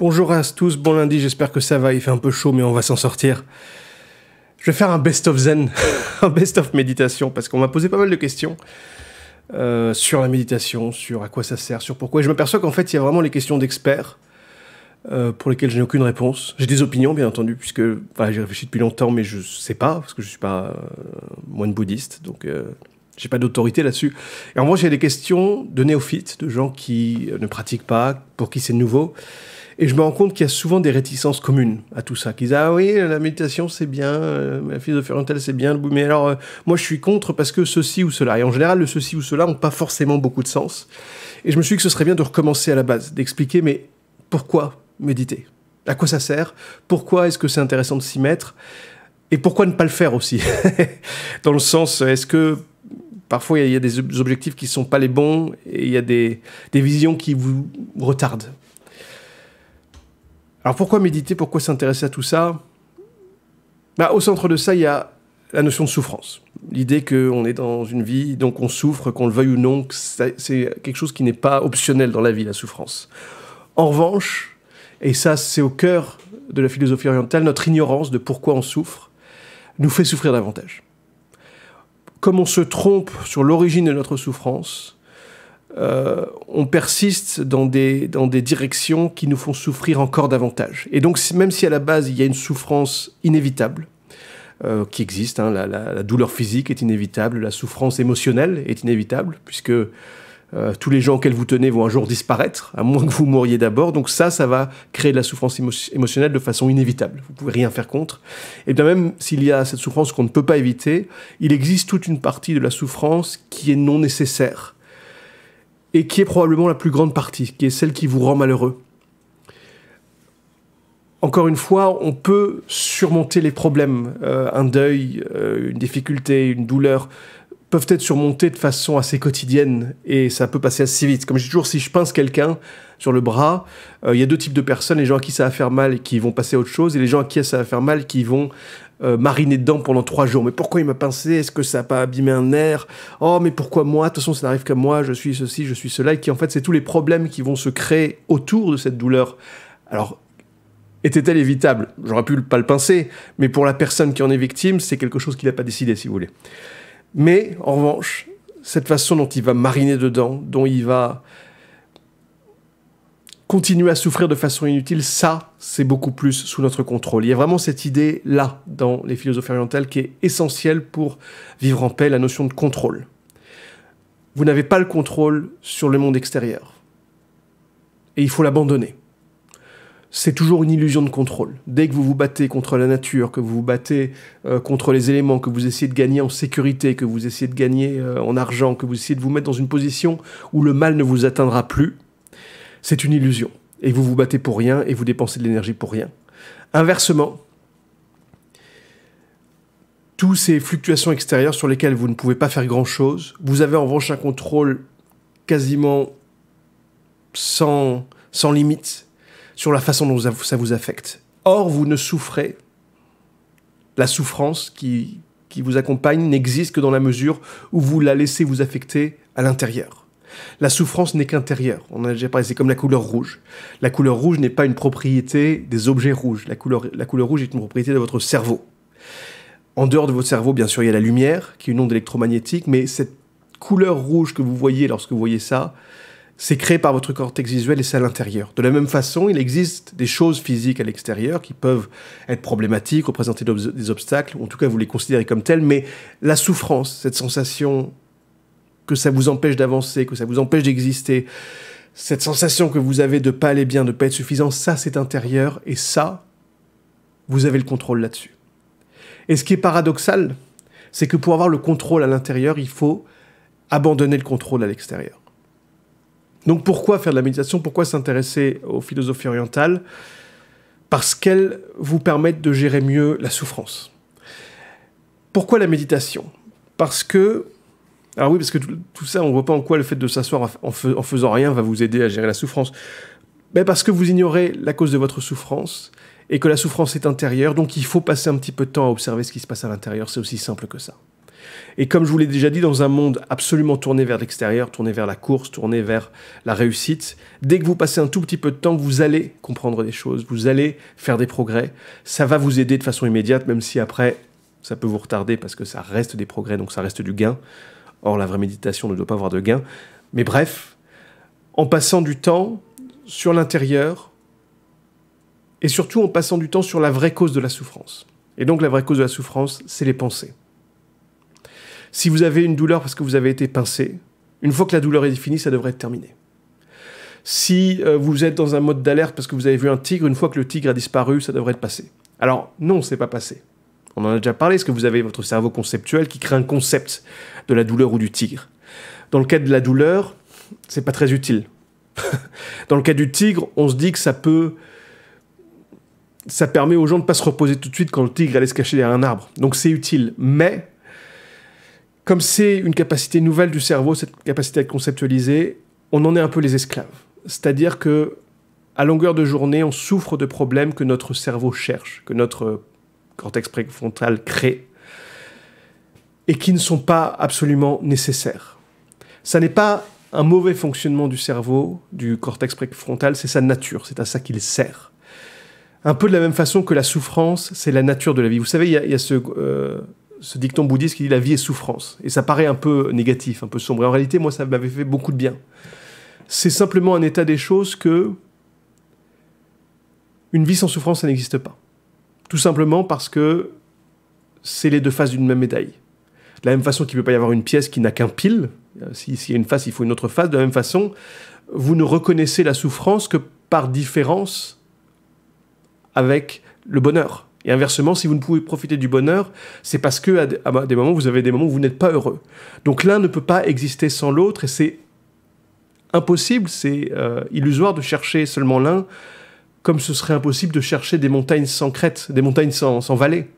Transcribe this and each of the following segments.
Bonjour à tous, bon lundi, j'espère que ça va, il fait un peu chaud mais on va s'en sortir. Je vais faire un best-of zen, un best-of méditation, parce qu'on m'a posé pas mal de questions euh, sur la méditation, sur à quoi ça sert, sur pourquoi. Et je m'aperçois qu'en fait, il y a vraiment les questions d'experts euh, pour lesquelles je n'ai aucune réponse. J'ai des opinions, bien entendu, puisque j'ai réfléchi depuis longtemps, mais je ne sais pas, parce que je ne suis pas euh, moine bouddhiste, donc euh, j'ai pas d'autorité là-dessus. Et en revanche, a des questions de néophytes, de gens qui ne pratiquent pas, pour qui c'est nouveau. Et je me rends compte qu'il y a souvent des réticences communes à tout ça. Qui disent Ah oui, la méditation c'est bien, euh, la philosophie orientale c'est bien, mais alors euh, moi je suis contre parce que ceci ou cela. Et en général, le ceci ou cela n'ont pas forcément beaucoup de sens. Et je me suis dit que ce serait bien de recommencer à la base, d'expliquer mais pourquoi méditer? À quoi ça sert? Pourquoi est-ce que c'est intéressant de s'y mettre? Et pourquoi ne pas le faire aussi? Dans le sens, est-ce que parfois il y a des objectifs qui ne sont pas les bons et il y a des, visions qui vous retardent alors pourquoi méditer? Pourquoi s'intéresser à tout ça? Bah, Au centre de ça, il y a la notion de souffrance. L'idée qu'on est dans une vie, donc on souffre, qu'on le veuille ou non, c'est quelque chose qui n'est pas optionnel dans la vie, la souffrance. En revanche, et ça c'est au cœur de la philosophie orientale, notre ignorance de pourquoi on souffre nous fait souffrir davantage. Comme on se trompe sur l'origine de notre souffrance, euh, on persiste dans des, dans des directions qui nous font souffrir encore davantage. Et donc, même si à la base, il y a une souffrance inévitable, euh, qui existe, hein, la, douleur physique est inévitable, la souffrance émotionnelle est inévitable, puisque euh, tous les gens auxquels vous tenez vont un jour disparaître, à moins que vous mouriez d'abord. Donc ça, ça va créer de la souffrance émotionnelle de façon inévitable. Vous pouvez rien faire contre. Et bien même s'il y a cette souffrance qu'on ne peut pas éviter, il existe toute une partie de la souffrance qui est non nécessaire et qui est probablement la plus grande partie, qui est celle qui vous rend malheureux. Encore une fois, on peut surmonter les problèmes. Euh, un deuil, euh, une difficulté, une douleur peuvent être surmontés de façon assez quotidienne et ça peut passer assez vite. Comme je dis toujours, si je pince quelqu'un sur le bras, euh, il y a deux types de personnes, les gens à qui ça va faire mal qui vont passer à autre chose, et les gens à qui ça va faire mal qui vont euh, mariner dedans pendant trois jours. Mais pourquoi il m'a pincé? Est-ce que ça n'a pas abîmé un nerf? Oh, mais pourquoi moi? De toute façon, ça n'arrive qu'à moi, je suis ceci, je suis cela, et qui en fait, c'est tous les problèmes qui vont se créer autour de cette douleur. Alors, était-elle évitable? J'aurais pu pas le pincer, mais pour la personne qui en est victime, c'est quelque chose qu'il n'a pas décidé, si vous voulez. Mais, en revanche, cette façon dont il va mariner dedans, dont il va continuer à souffrir de façon inutile, ça, c'est beaucoup plus sous notre contrôle. Il y a vraiment cette idée-là dans les philosophies orientales qui est essentielle pour vivre en paix, la notion de contrôle. Vous n'avez pas le contrôle sur le monde extérieur. Et il faut l'abandonner. C'est toujours une illusion de contrôle. Dès que vous vous battez contre la nature, que vous vous battez euh, contre les éléments, que vous essayez de gagner en sécurité, que vous essayez de gagner euh, en argent, que vous essayez de vous mettre dans une position où le mal ne vous atteindra plus, c'est une illusion. Et vous vous battez pour rien et vous dépensez de l'énergie pour rien. Inversement, tous ces fluctuations extérieures sur lesquelles vous ne pouvez pas faire grand-chose, vous avez en revanche un contrôle quasiment sans, sans limite sur la façon dont ça vous affecte. Or, vous ne souffrez, la souffrance qui, qui vous accompagne n'existe que dans la mesure où vous la laissez vous affecter à l'intérieur. La souffrance n'est qu'intérieure. On a déjà parlé, c'est comme la couleur rouge. La couleur rouge n'est pas une propriété des objets rouges. La couleur, la couleur rouge est une propriété de votre cerveau. En dehors de votre cerveau, bien sûr, il y a la lumière, qui est une onde électromagnétique, mais cette couleur rouge que vous voyez lorsque vous voyez ça, c'est créé par votre cortex visuel et c'est à l'intérieur. De la même façon, il existe des choses physiques à l'extérieur qui peuvent être problématiques, représenter des obstacles, ou en tout cas vous les considérez comme tels, mais la souffrance, cette sensation que ça vous empêche d'avancer, que ça vous empêche d'exister, cette sensation que vous avez de pas aller bien, de pas être suffisant, ça c'est intérieur et ça, vous avez le contrôle là-dessus. Et ce qui est paradoxal, c'est que pour avoir le contrôle à l'intérieur, il faut abandonner le contrôle à l'extérieur. Donc pourquoi faire de la méditation? Pourquoi s'intéresser aux philosophies orientales? Parce qu'elles vous permettent de gérer mieux la souffrance. Pourquoi la méditation? Parce que alors oui, parce que tout, ça, on ne voit pas en quoi le fait de s'asseoir en, faisant rien va vous aider à gérer la souffrance. Mais parce que vous ignorez la cause de votre souffrance et que la souffrance est intérieure, donc il faut passer un petit peu de temps à observer ce qui se passe à l'intérieur. C'est aussi simple que ça. Et comme je vous l'ai déjà dit, dans un monde absolument tourné vers l'extérieur, tourné vers la course, tourné vers la réussite, dès que vous passez un tout petit peu de temps, vous allez comprendre des choses, vous allez faire des progrès. Ça va vous aider de façon immédiate, même si après, ça peut vous retarder parce que ça reste des progrès, donc ça reste du gain. Or, la vraie méditation ne doit pas avoir de gain. Mais bref, en passant du temps sur l'intérieur, et surtout en passant du temps sur la vraie cause de la souffrance. Et donc la vraie cause de la souffrance, c'est les pensées. Si vous avez une douleur parce que vous avez été pincé, une fois que la douleur est finie, ça devrait être terminé. Si euh, vous êtes dans un mode d'alerte parce que vous avez vu un tigre, une fois que le tigre a disparu, ça devrait être passé. Alors non, c'est pas passé. On en a déjà parlé, parce que vous avez votre cerveau conceptuel qui crée un concept de la douleur ou du tigre? Dans le cas de la douleur, c'est pas très utile. Dans le cas du tigre, on se dit que ça peut ça permet aux gens de ne pas se reposer tout de suite quand le tigre allait se cacher derrière un arbre. Donc c'est utile. Mais, comme c'est une capacité nouvelle du cerveau, cette capacité à être conceptualisée, on en est un peu les esclaves. C'est-à-dire que, à longueur de journée, on souffre de problèmes que notre cerveau cherche, que notre cortex préfrontal crée, et qui ne sont pas absolument nécessaires. Ça n'est pas un mauvais fonctionnement du cerveau, du cortex préfrontal, c'est sa nature, c'est à ça qu'il sert un peu de la même façon que la souffrance, c'est la nature de la vie. Vous savez, il y a, euh, ce, dicton bouddhiste qui dit la vie est souffrance. Et ça paraît un peu négatif, un peu sombre. En réalité, moi, ça m'avait fait beaucoup de bien. C'est simplement un état des choses que une vie sans souffrance, ça n'existe pas. Tout simplement parce que c'est les deux faces d'une même médaille. De la même façon qu'il ne peut pas y avoir une pièce qui n'a qu'un pile, s'il y a une face, il faut une autre face. De la même façon, vous ne reconnaissez la souffrance que par différence avec le bonheur. Et inversement, si vous ne pouvez profiter du bonheur, c'est parce que à des moments, vous avez des moments où vous n'êtes pas heureux. Donc l'un ne peut pas exister sans l'autre, et c'est impossible, c'est euh, illusoire de chercher seulement l'un, comme ce serait impossible de chercher des montagnes sans crête, des montagnes sans, sans vallée.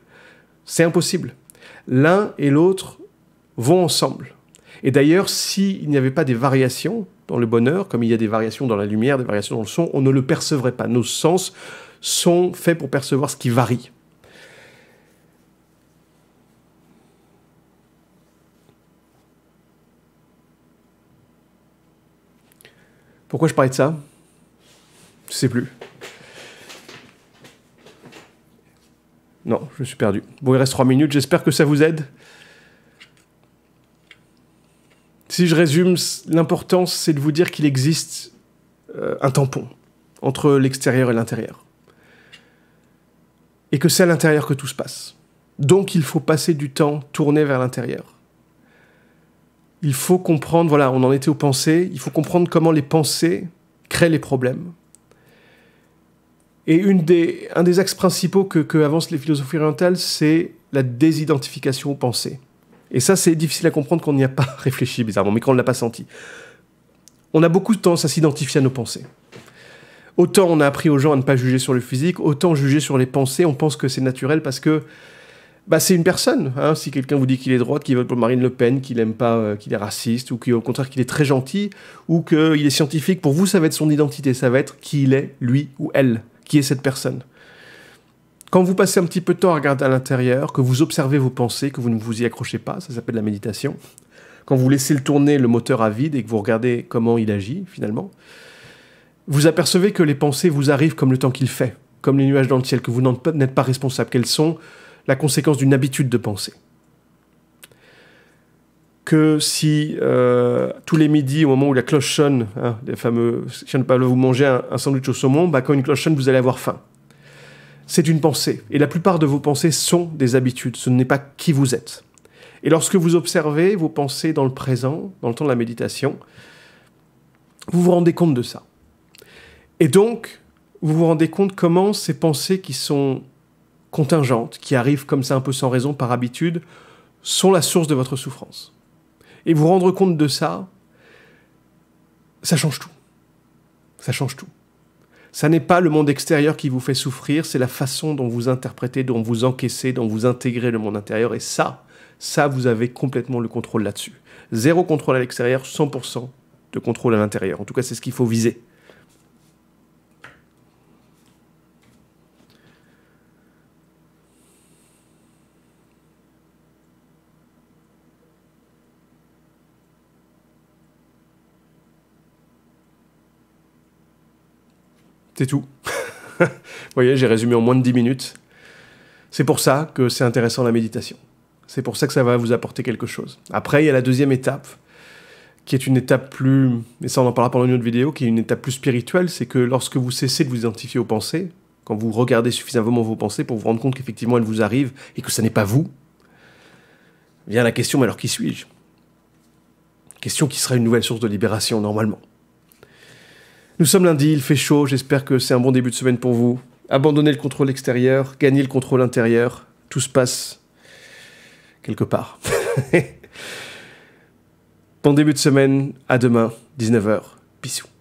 C'est impossible. L'un et l'autre vont ensemble. Et d'ailleurs, s'il n'y avait pas des variations dans le bonheur, comme il y a des variations dans la lumière, des variations dans le son, on ne le percevrait pas. Nos sens sont faits pour percevoir ce qui varie. Pourquoi je parlais de ça? Je sais plus. Non, je suis perdu. Bon, il reste trois minutes, j'espère que ça vous aide. Si je résume, l'important c'est de vous dire qu'il existe euh, un tampon entre l'extérieur et l'intérieur et que c'est à l'intérieur que tout se passe. Donc il faut passer du temps tourné vers l'intérieur. Il faut comprendre, voilà, on en était aux pensées, il faut comprendre comment les pensées créent les problèmes. Et une des, un des axes principaux que, que avancent les philosophies orientales, c'est la désidentification aux pensées. Et ça, c'est difficile à comprendre qu'on n'y a pas réfléchi, bizarrement, mais qu'on ne l'a pas senti. On a beaucoup de tendance à s'identifier à nos pensées. Autant on a appris aux gens à ne pas juger sur le physique, autant juger sur les pensées, on pense que c'est naturel parce que bah, c'est une personne. Hein. Si quelqu'un vous dit qu'il est droite, qu'il vote pour Marine Le Pen, qu'il aime pas, euh, qu'il est raciste, ou qu'au contraire qu'il est très gentil, ou qu'il est scientifique, pour vous ça va être son identité, ça va être qui il est, lui ou elle, qui est cette personne. Quand vous passez un petit peu de temps à regarder à l'intérieur, que vous observez vos pensées, que vous ne vous y accrochez pas, ça s'appelle la méditation. Quand vous laissez le tourner le moteur à vide et que vous regardez comment il agit finalement, vous apercevez que les pensées vous arrivent comme le temps qu'il fait, comme les nuages dans le ciel, que vous n'êtes pas responsable, qu'elles sont la conséquence d'une habitude de penser. Que si euh, tous les midis, au moment où la cloche sonne, hein, les fameux ne pas vous manger un, sandwich au saumon, bah, quand une cloche sonne, vous allez avoir faim. C'est une pensée. Et la plupart de vos pensées sont des habitudes. Ce n'est pas qui vous êtes. Et lorsque vous observez vos pensées dans le présent, dans le temps de la méditation, vous vous rendez compte de ça. Et donc, vous vous rendez compte comment ces pensées qui sont contingentes, qui arrivent comme ça un peu sans raison, par habitude, sont la source de votre souffrance. Et vous rendre compte de ça, ça change tout. Ça change tout. Ça n'est pas le monde extérieur qui vous fait souffrir, c'est la façon dont vous interprétez, dont vous encaissez, dont vous intégrez le monde intérieur. Et ça, ça, vous avez complètement le contrôle là-dessus. Zéro contrôle à l'extérieur, 100% de contrôle à l'intérieur. En tout cas, c'est ce qu'il faut viser. C'est tout. Vous voyez, j'ai résumé en moins de 10 minutes. C'est pour ça que c'est intéressant la méditation. C'est pour ça que ça va vous apporter quelque chose. Après, il y a la deuxième étape, qui est une étape plus, et ça on en parlera pendant une autre vidéo, qui est une étape plus spirituelle, c'est que lorsque vous cessez de vous identifier aux pensées, quand vous regardez suffisamment vos pensées pour vous rendre compte qu'effectivement elles vous arrivent et que ce n'est pas vous, vient la question, mais alors qui suis-je? Question qui sera une nouvelle source de libération normalement. Nous sommes lundi, il fait chaud, j'espère que c'est un bon début de semaine pour vous. Abandonnez le contrôle extérieur, gagnez le contrôle intérieur, tout se passe quelque part. bon début de semaine, à demain, 19h. Bisous.